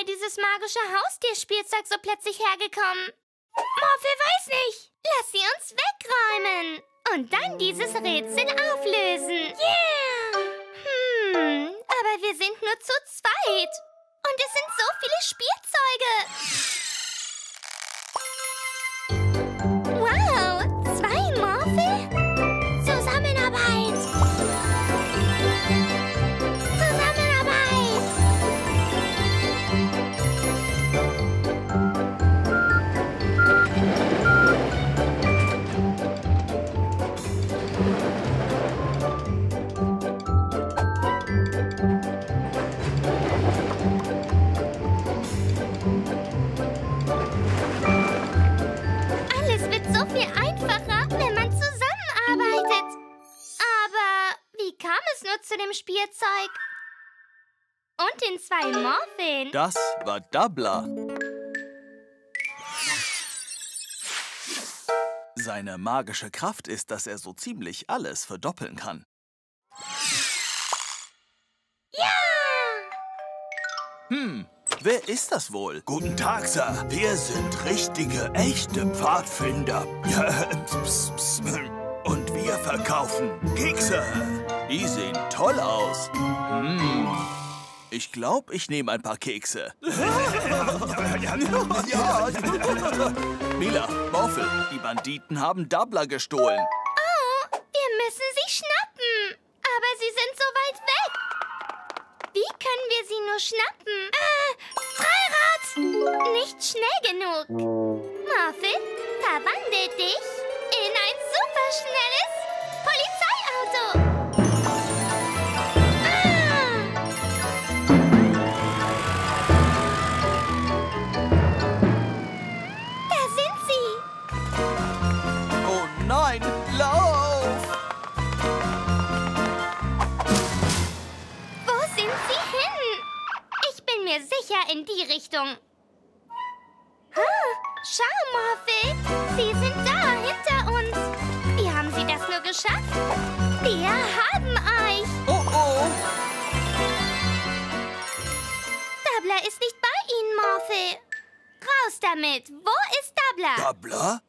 sei dieses magische Haustierspielzeug so plötzlich hergekommen? Morphe weiß nicht. Lass sie uns wegräumen. Und dann dieses Rätsel auflösen. Yeah! Hm, aber wir sind nur zu zweit. Und es sind so viele Spielzeuge. Zu dem Spielzeug. Und den zwei Morphin. Das war Doubler. Seine magische Kraft ist, dass er so ziemlich alles verdoppeln kann. Ja! Hm, wer ist das wohl? Guten Tag, Sir. Wir sind richtige, echte Pfadfinder. Und wir verkaufen Kekse. Die sehen toll aus. Hm. Ich glaube, ich nehme ein paar Kekse. Mila, Morphle, die Banditen haben Doubler gestohlen. Oh, wir müssen sie schnappen. Aber sie sind so weit weg. Wie können wir sie nur schnappen? Äh, Dreirad! Nicht schnell genug. Morphle, verwandel dich in ein superschnelles in die Richtung. Ah, schau, Morphe. Sie sind da, hinter uns. Wie haben Sie das nur geschafft? Wir haben euch. Oh, oh. Dabbler ist nicht bei Ihnen, Morphe. Raus damit. Wo ist Dabbler? Dabbler?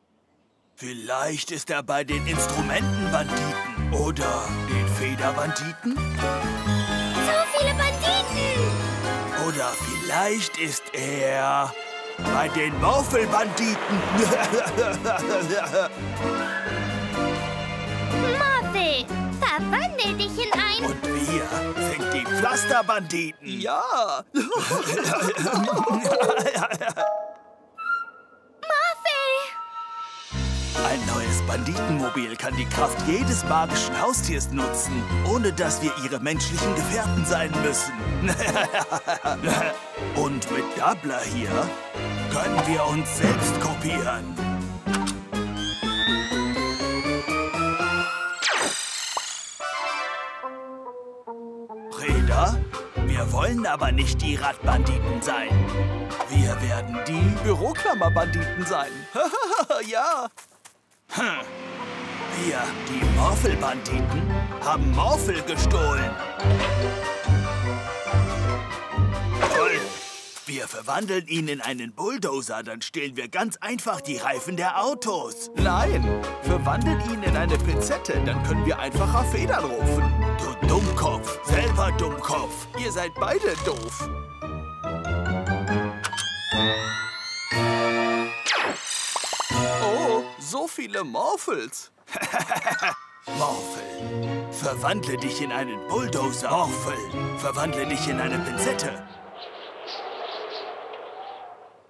Vielleicht ist er bei den Instrumentenbanditen oder den Federbanditen? So viele Banditen! Oder vielleicht ist er bei den Morphelbanditen. Morphel, verwandel dich in ein... Und wir sind die Pflasterbanditen. Ja. Ein neues Banditenmobil kann die Kraft jedes magischen Haustiers nutzen, ohne dass wir ihre menschlichen Gefährten sein müssen. Und mit Doubler hier können wir uns selbst kopieren. Reda, wir wollen aber nicht die Radbanditen sein. Wir werden die Büroklammerbanditen sein. ja. Hm. Wir, die Morphelbanditen, haben Morphel gestohlen. Toll. Wir verwandeln ihn in einen Bulldozer, dann stehlen wir ganz einfach die Reifen der Autos. Nein, verwandeln ihn in eine Pinzette, dann können wir einfacher Federn rufen. Du Dummkopf, selber Dummkopf. Ihr seid beide doof. So viele Morphels. Morphel, verwandle dich in einen Bulldozer. Morphel, verwandle dich in eine Pinzette.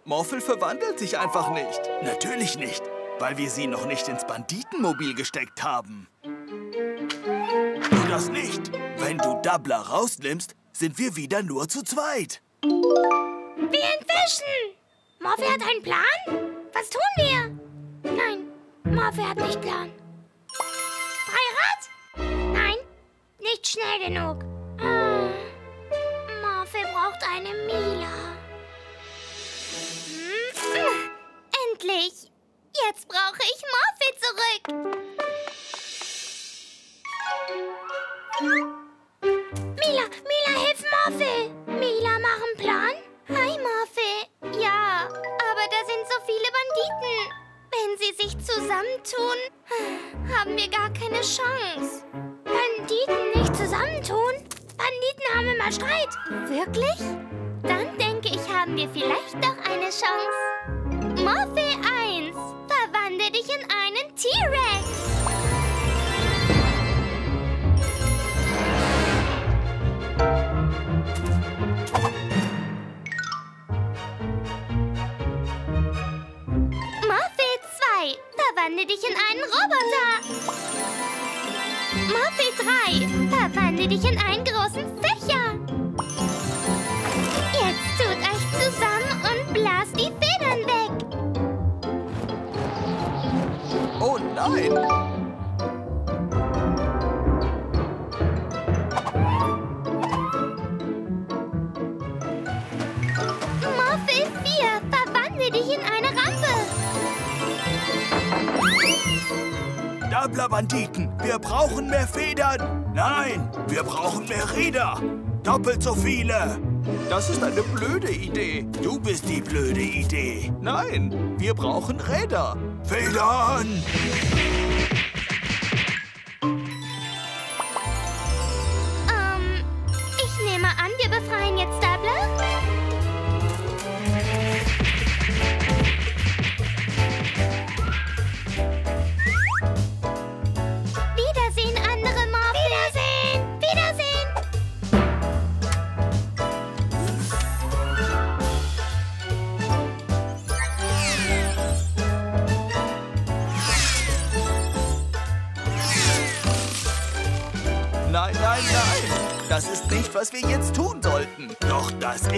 Morphel verwandelt sich einfach nicht. Natürlich nicht, weil wir sie noch nicht ins Banditenmobil gesteckt haben. Du das nicht. Wenn du Doubler rausnimmst, sind wir wieder nur zu zweit. Wir entwischen! Morphe hat einen Plan? Was tun wir? Nein, Morphe hat nicht Plan. Dreirad? Nein, nicht schnell genug. Ah, Morphe braucht eine Mila. Hm? Endlich! Jetzt brauche ich Morphe zurück. Mila, Mila, hilf Morphe! Mila, mach einen Plan. Hi, Morphe. Ja, aber da sind so viele Banditen sie sich zusammentun, haben wir gar keine Chance. Banditen nicht zusammentun? Banditen haben immer Streit. Wirklich? Dann denke ich, haben wir vielleicht doch eine Chance. Morphe 1, verwandle dich in einen T-Rex. Verwandle dich in einen Roboter. Morphe 3, verwandle dich in einen großen Fächer. Jetzt tut euch zusammen und blast die Federn weg. Oh nein! Dabbler-Banditen, wir brauchen mehr Federn. Nein, wir brauchen mehr Räder. Doppelt so viele. Das ist eine blöde Idee. Du bist die blöde Idee. Nein, wir brauchen Räder. Federn!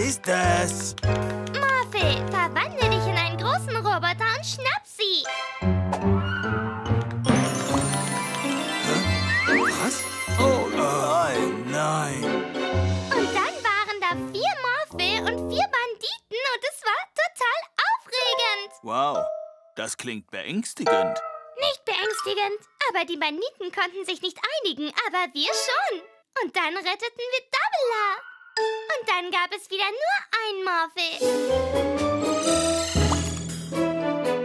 Ist es. Morphe, verwandle dich in einen großen Roboter und schnapp sie. Was? Oh nein, nein. Und dann waren da vier Morphe und vier Banditen und es war total aufregend. Wow, das klingt beängstigend. Nicht beängstigend, aber die Banditen konnten sich nicht einigen, aber wir schon. Und dann retteten wir Dabbler. Und dann gab es wieder nur ein Morphe.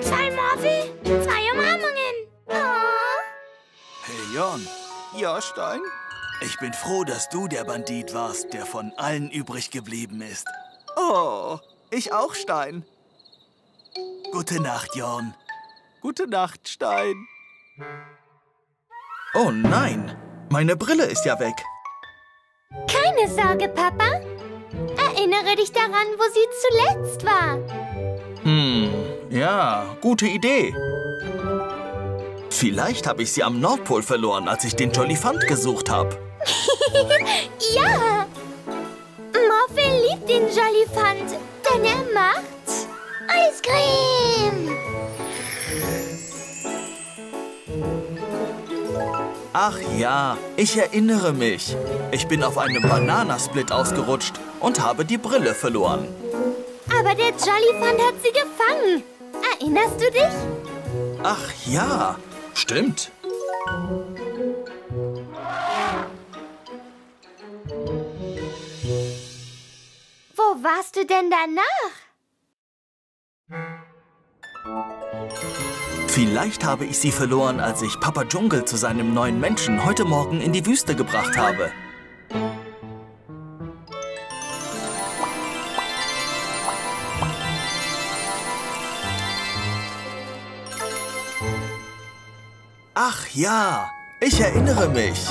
Zwei Morphe, zwei Umarmungen. Oh. Hey Jon, Ja, Stein? ich bin froh, dass du der Bandit warst, der von allen übrig geblieben ist. Oh, ich auch, Stein. Gute Nacht, Jon. Gute Nacht, Stein. Oh nein, meine Brille ist ja weg. Keine Sorge, Papa. Erinnere dich daran, wo sie zuletzt war. Hm, ja, gute Idee. Vielleicht habe ich sie am Nordpol verloren, als ich den Jollifant gesucht habe. Ja! Morphe liebt den Jollifant, denn er macht Eiscreme. Ach ja, ich erinnere mich. Ich bin auf einem Bananasplit ausgerutscht und habe die Brille verloren. Aber der Jollifant hat sie gefangen. Erinnerst du dich? Ach ja, stimmt. Wo warst du denn danach? Vielleicht habe ich sie verloren, als ich Papa Dschungel zu seinem neuen Menschen heute Morgen in die Wüste gebracht habe. Ach ja, ich erinnere mich.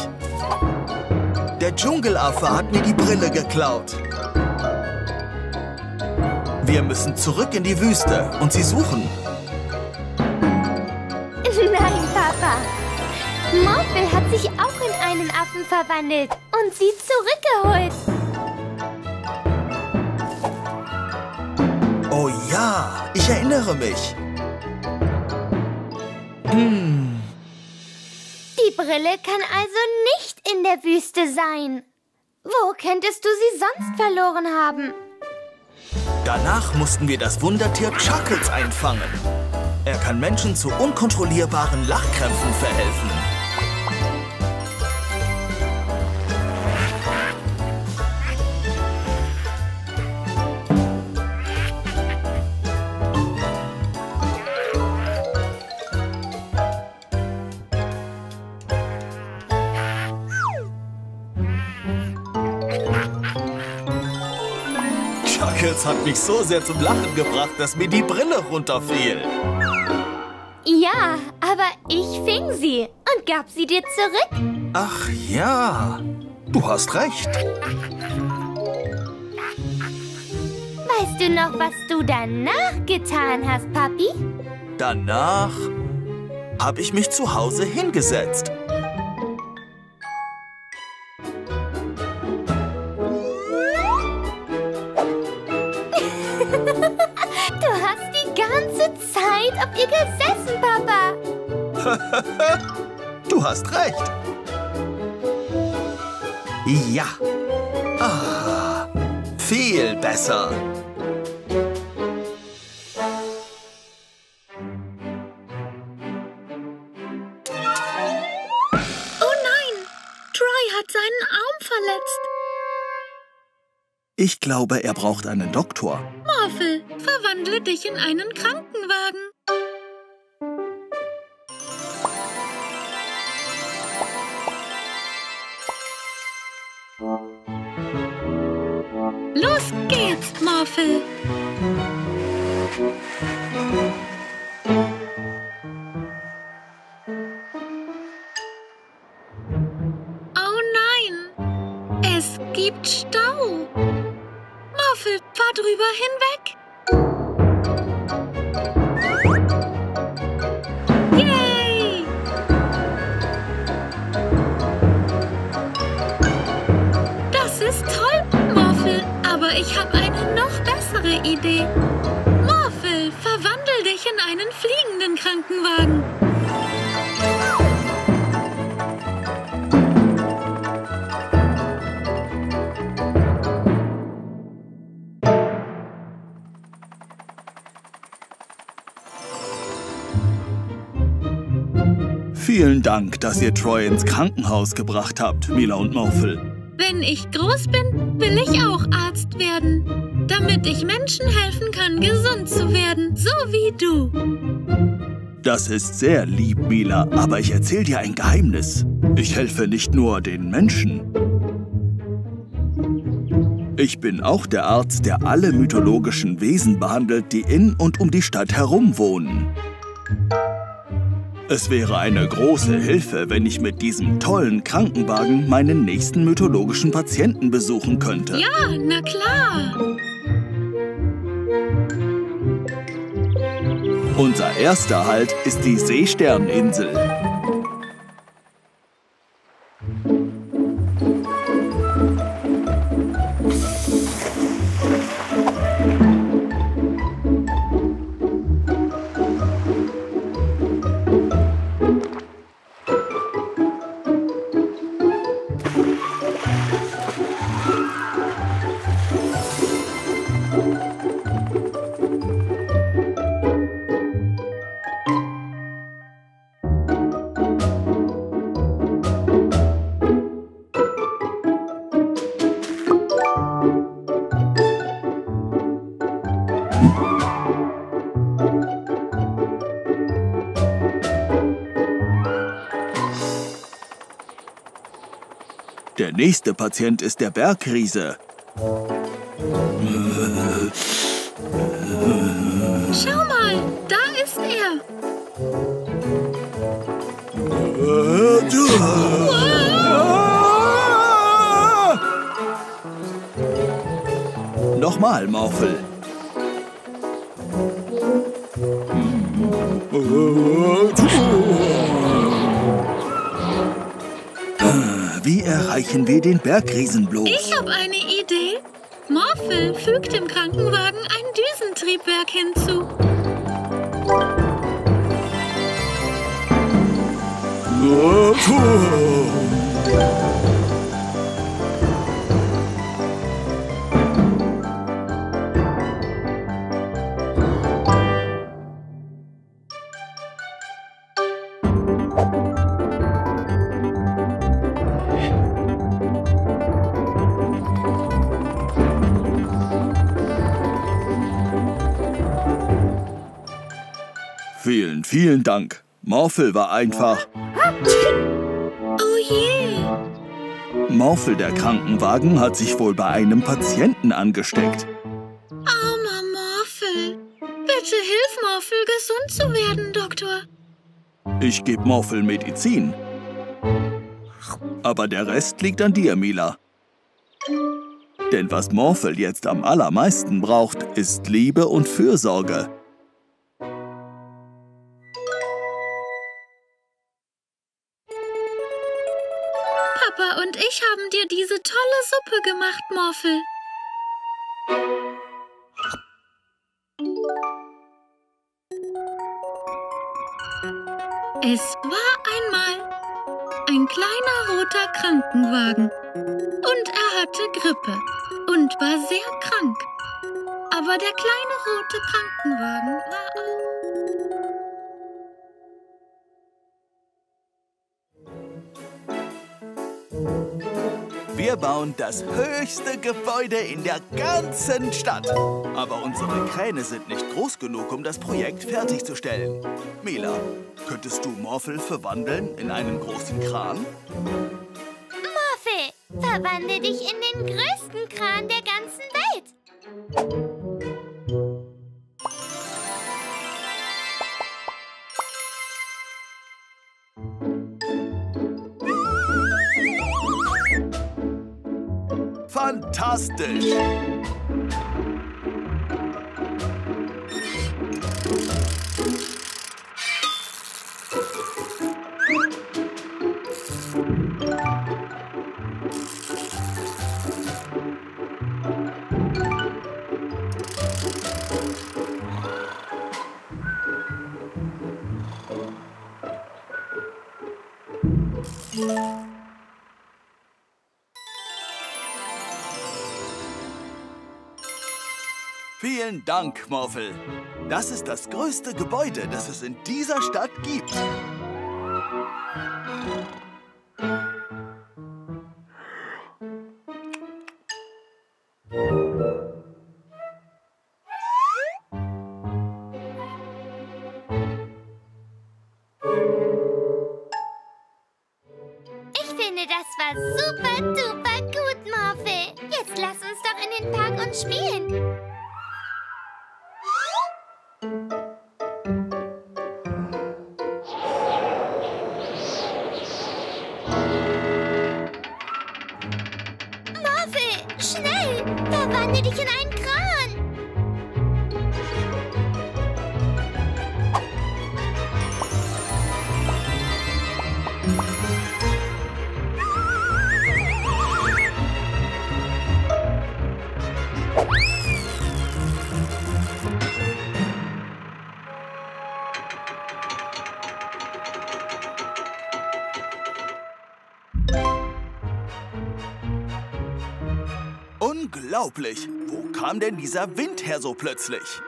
Der Dschungelaffe hat mir die Brille geklaut. Wir müssen zurück in die Wüste und sie suchen. Morphe hat sich auch in einen Affen verwandelt und sie zurückgeholt. Oh ja, ich erinnere mich. Hm, Die Brille kann also nicht in der Wüste sein. Wo könntest du sie sonst verloren haben? danach mussten wir das Wundertier Chuckles einfangen. Er kann Menschen zu unkontrollierbaren Lachkrämpfen verhelfen. Mich so sehr zum Lachen gebracht, dass mir die Brille runterfiel. Ja, aber ich fing sie und gab sie dir zurück. Ach ja, du hast recht. Weißt du noch, was du danach getan hast, Papi? Danach habe ich mich zu Hause hingesetzt. Hast recht. Ja. Ah, viel besser. Oh nein! Troy hat seinen Arm verletzt. Ich glaube, er braucht einen Doktor. Morphle, verwandle dich in einen Krankenwagen. Morphle, fahr drüber hinweg. Yay! Das ist toll, Morphle. Aber ich habe eine noch bessere Idee. Morphle, verwandel dich in einen fliegenden Krankenwagen. Vielen Dank, dass ihr Troy ins Krankenhaus gebracht habt, Mila und Morphle. Wenn ich groß bin, will ich auch Arzt werden. Damit ich Menschen helfen kann, gesund zu werden. So wie du. Das ist sehr lieb, Mila, aber ich erzähl dir ein Geheimnis. Ich helfe nicht nur den Menschen. Ich bin auch der Arzt, der alle mythologischen Wesen behandelt, die in und um die Stadt herum wohnen. Es wäre eine große Hilfe, wenn ich mit diesem tollen Krankenwagen meinen nächsten mythologischen Patienten besuchen könnte. Ja, na klar. Unser erster Halt ist die Seesterninsel. Der nächste Patient ist der Bergriese. Schau mal, da ist er. Nochmal, Morphle. Erreichen wir den Bergriesen bloß? Ich habe eine Idee. Morphle fügt dem Krankenwagen ein Düsentriebwerk hinzu. Vielen, vielen Dank. Morphle war einfach. Oh je. Morphle, der Krankenwagen, hat sich wohl bei einem Patienten angesteckt. Bitte hilf Morphle, gesund zu werden, Doktor. Ich gebe Morphle Medizin. Aber der Rest liegt an dir, Mila. Denn was Morphle jetzt am allermeisten braucht, ist Liebe und Fürsorge. Papa und ich haben dir diese tolle Suppe gemacht, Morphle. Es war einmal ein kleiner roter Krankenwagen und er hatte Grippe und war sehr krank. Aber der kleine rote Krankenwagen war auch... Wir bauen das höchste Gebäude in der ganzen Stadt. Aber unsere Kräne sind nicht groß genug, um das Projekt fertigzustellen. Mila, könntest du Morphle verwandeln in einen großen Kran? Morphle, verwandle dich in den größten Kran der ganzen Welt. Fantastisch! Vielen Dank, Morphle. Das ist das größte Gebäude, das es in dieser Stadt gibt. Unglaublich! Wo kam denn dieser Wind her so plötzlich?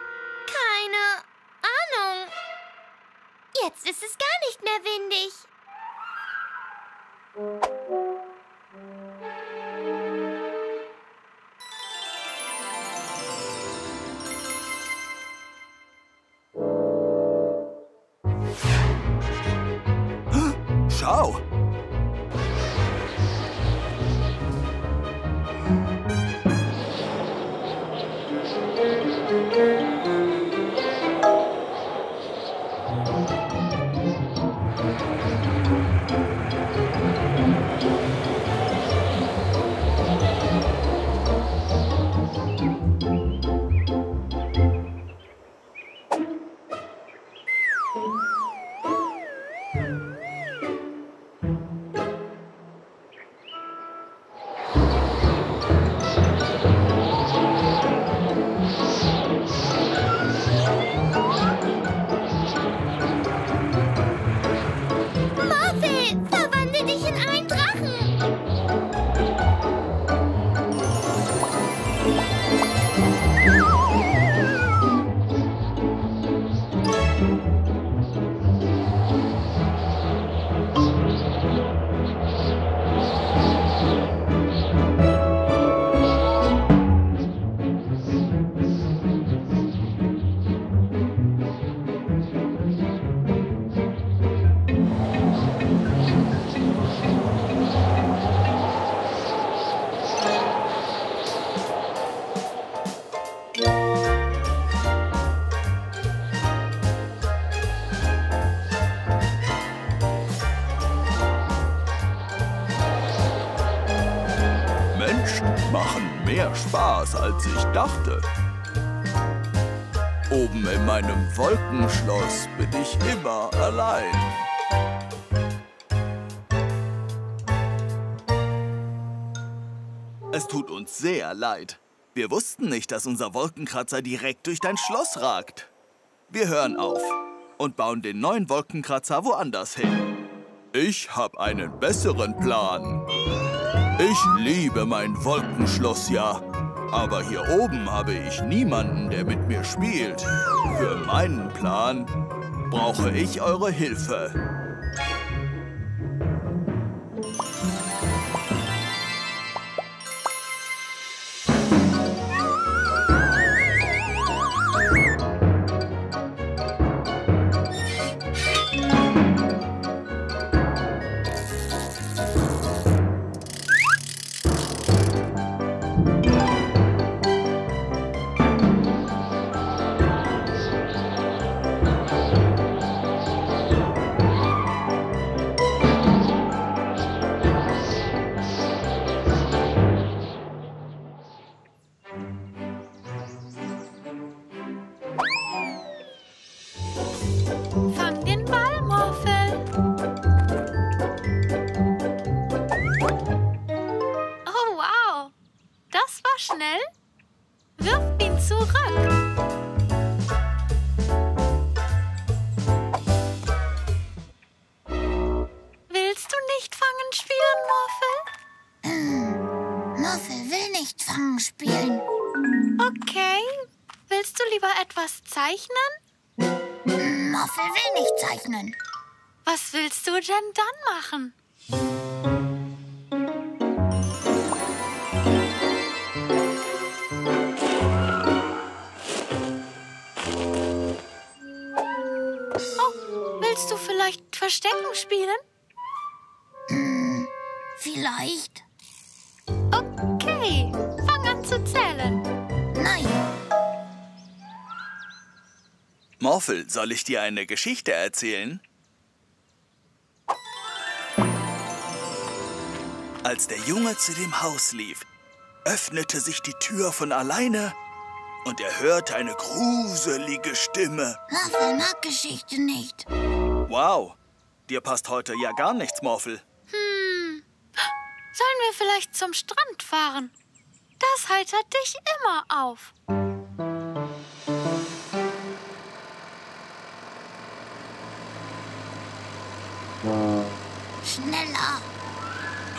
Spaß, als ich dachte. Oben in meinem Wolkenschloss bin ich immer allein. Es tut uns sehr leid. Wir wussten nicht, dass unser Wolkenkratzer direkt durch dein Schloss ragt. Wir hören auf und bauen den neuen Wolkenkratzer woanders hin. Ich habe einen besseren Plan. Ich liebe mein Wolkenschloss ja. Aber hier oben habe ich niemanden, der mit mir spielt. Für meinen Plan brauche ich eure Hilfe. Denn dann machen? Morphle, soll ich dir eine Geschichte erzählen? Als der Junge zu dem Haus lief, öffnete sich die Tür von alleine und er hörte eine gruselige Stimme. Morphle mag Geschichte nicht. Wow, dir passt heute ja gar nichts, Morphle. Hm, sollen wir vielleicht zum Strand fahren? Das heitert dich immer auf.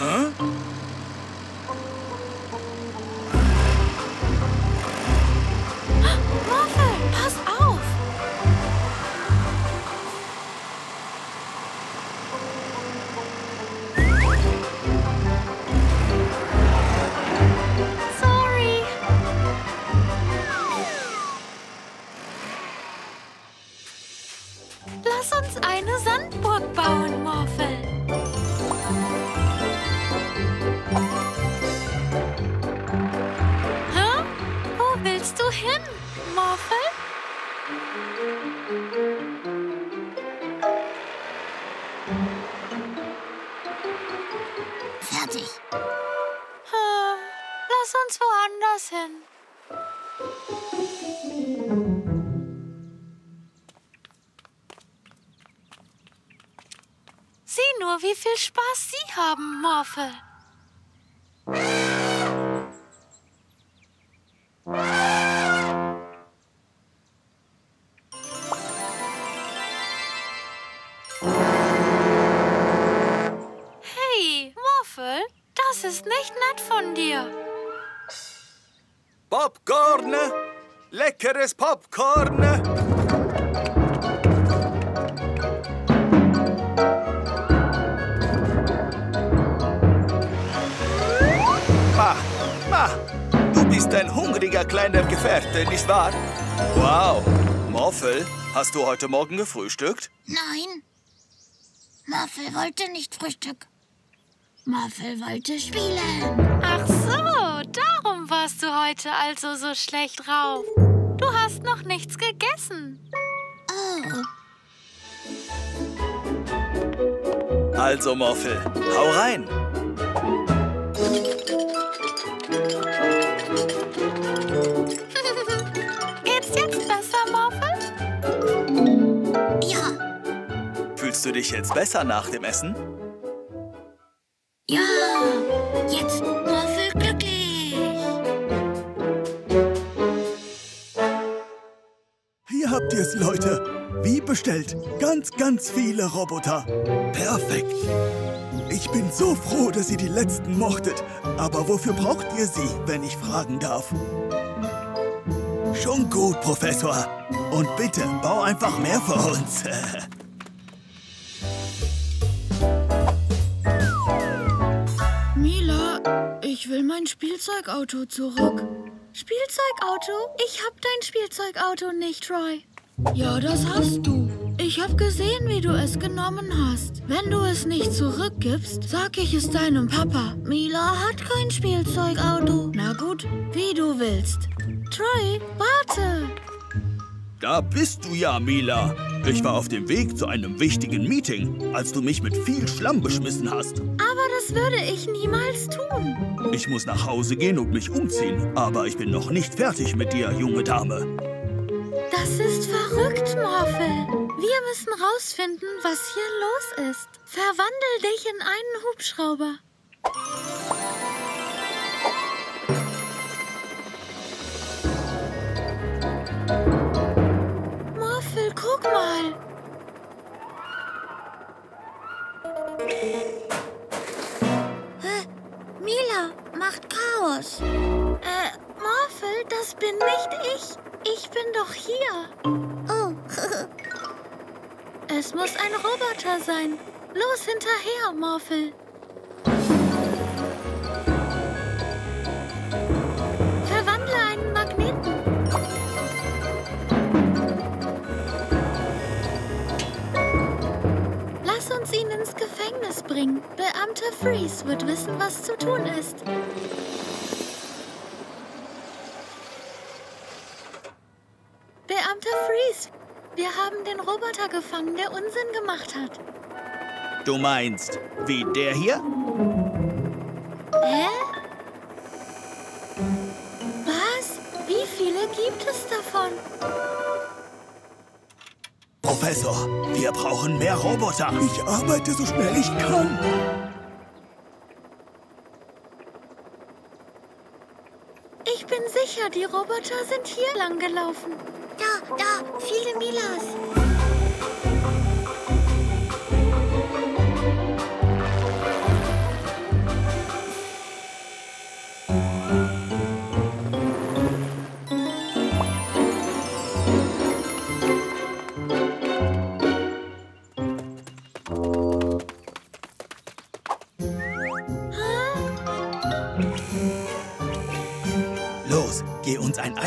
Hä? Morphle, viel Spaß Sie haben, Morphle. ist nicht nett von dir. Popcorn! Leckeres Popcorn! Hungriger kleiner Gefährte, nicht wahr? Wow, Morphle, hast du heute Morgen gefrühstückt? Nein. Morphle wollte nicht Frühstück. Muffel wollte spielen. Ach so, darum warst du heute also so schlecht drauf. Du hast noch nichts gegessen. Oh. Also, Morphle, hau rein. Du dich jetzt besser nach dem Essen? Ja, jetzt Morphe glücklich. Hier habt ihr es, Leute. Wie bestellt. Ganz, ganz viele Roboter. Perfekt. Ich bin so froh, dass ihr die letzten mochtet. Aber wofür braucht ihr sie, wenn ich fragen darf? Schon gut, Professor. Und bitte, bau einfach mehr für uns. will mein Spielzeugauto zurück. Spielzeugauto? Ich hab dein Spielzeugauto nicht, Troy. Ja, das hast du. Ich hab gesehen, wie du es genommen hast. Wenn du es nicht zurückgibst, sag ich es deinem Papa. Mila hat kein Spielzeugauto. Na gut, wie du willst. Troy, warte. Da bist du ja, Mila. Ich war auf dem Weg zu einem wichtigen Meeting, als du mich mit viel Schlamm beschmissen hast. Aber das würde ich niemals tun. Ich muss nach Hause gehen und mich umziehen, aber ich bin noch nicht fertig mit dir, junge Dame. Das ist verrückt, Morphle. Wir müssen rausfinden, was hier los ist. Verwandel dich in einen Hubschrauber. Guck mal. Hä? Mila macht Chaos. Äh, Morphle, das bin nicht ich. Ich bin doch hier. Oh. es muss ein Roboter sein. Los hinterher, Morphle. Uns ihn ins Gefängnis bringen. Beamter Freeze wird wissen, was zu tun ist. Beamter Freeze, wir haben den Roboter gefangen, der Unsinn gemacht hat. Du meinst, wie der hier? Hä? Was? Wie viele gibt es davon? Professor, wir brauchen mehr Roboter. Ich arbeite so schnell ich kann. Ich bin sicher, die Roboter sind hier lang gelaufen. Da, da, viele Milas.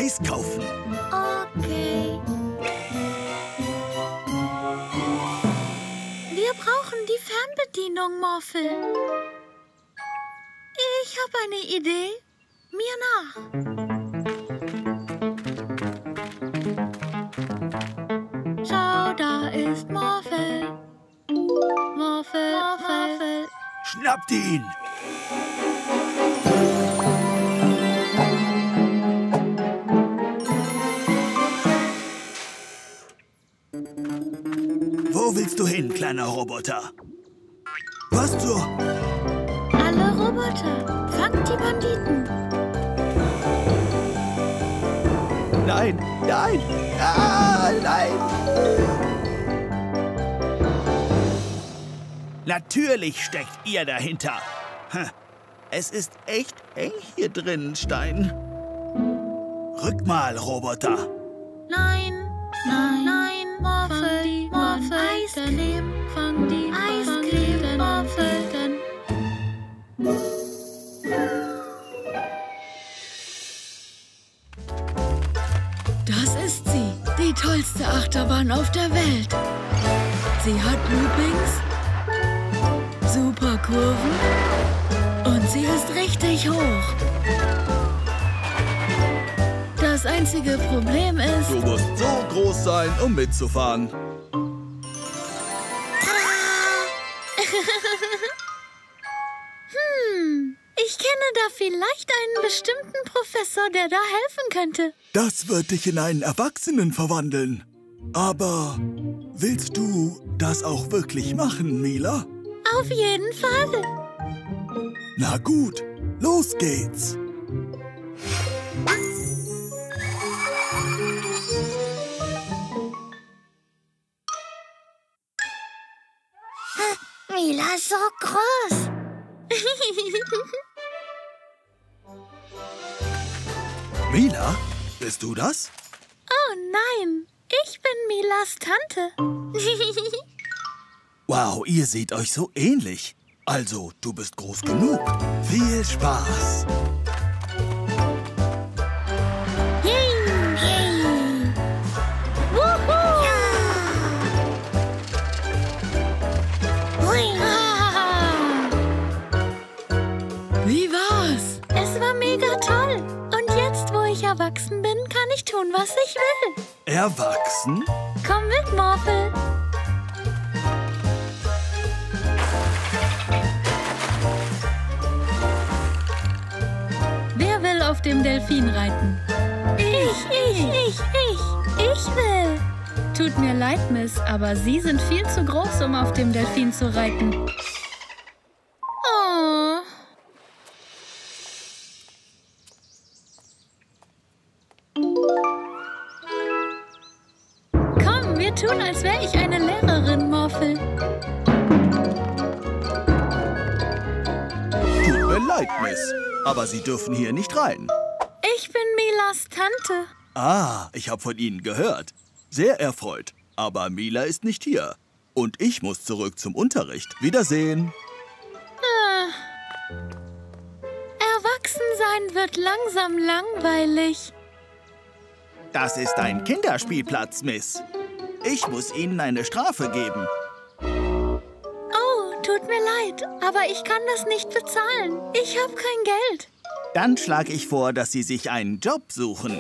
Eis kaufen. Okay. Wir brauchen die Fernbedienung, Morphle. Ich habe eine Idee. Mir nach. Schau, da ist Morphle. Morphle, Morphle. Schnappt ihn! Willst du hin, kleiner Roboter? Was zur... Alle Roboter, fangt die Banditen. Nein, nein, ah, nein! Natürlich steckt ihr dahinter. Es ist echt eng hier drin, Stein. Rück mal, Roboter. Morphle, Morphle, Eiscreme, fang die Eiscreme, denn Das ist sie, die tollste Achterbahn auf der Welt. Sie hat Loopings, super Kurven und sie ist richtig hoch. Das einzige Problem ist, Du musst so groß sein, um mitzufahren. Hm, ich kenne da vielleicht einen bestimmten Professor, der da helfen könnte. Das wird dich in einen Erwachsenen verwandeln. Aber Willst du das auch wirklich machen, Mila? Auf jeden Fall. Na gut, los geht's. Mila ist so groß. Mila, bist du das? Oh nein, ich bin Milas Tante. Wow, ihr seht euch so ähnlich. Also, du bist groß genug. Viel Spaß. Ich tun, was ich will. Erwachsen? Komm mit, Morphle. Wer will auf dem Delfin reiten? Ich, ich, ich, ich. Ich will. Tut mir leid, Miss, aber Sie sind viel zu groß, um auf dem Delfin zu reiten. Wir tun, als wäre ich eine Lehrerin, Morphle. Tut mir leid, Miss. Aber Sie dürfen hier nicht rein. Ich bin Milas Tante. Ah, ich habe von Ihnen gehört. Sehr erfreut. Aber Mila ist nicht hier. Und ich muss zurück zum Unterricht. Wiedersehen. Ah. Erwachsensein wird langsam langweilig. Das ist ein Kinderspielplatz, Miss. Ich muss Ihnen eine Strafe geben. Oh, tut mir leid, aber ich kann das nicht bezahlen. Ich habe kein Geld. Dann schlage ich vor, dass Sie sich einen Job suchen.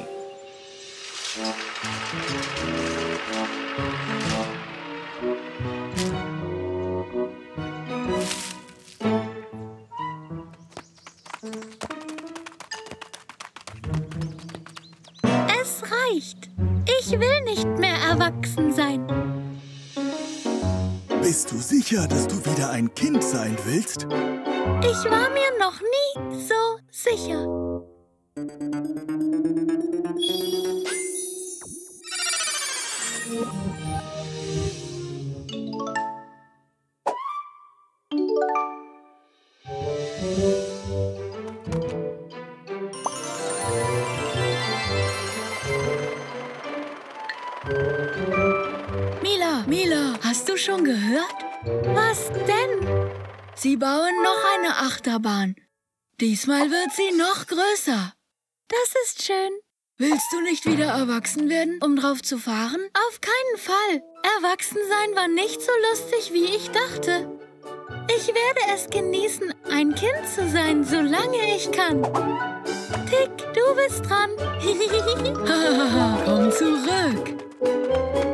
Bist du sicher, dass du wieder ein Kind sein willst? Ich war mir noch nie so sicher. Achterbahn. Diesmal wird sie noch größer. Das ist schön. Willst du nicht wieder erwachsen werden, um drauf zu fahren? Auf keinen Fall. Erwachsen sein war nicht so lustig, wie ich dachte. Ich werde es genießen, ein Kind zu sein, solange ich kann. Tick, du bist dran. Komm zurück.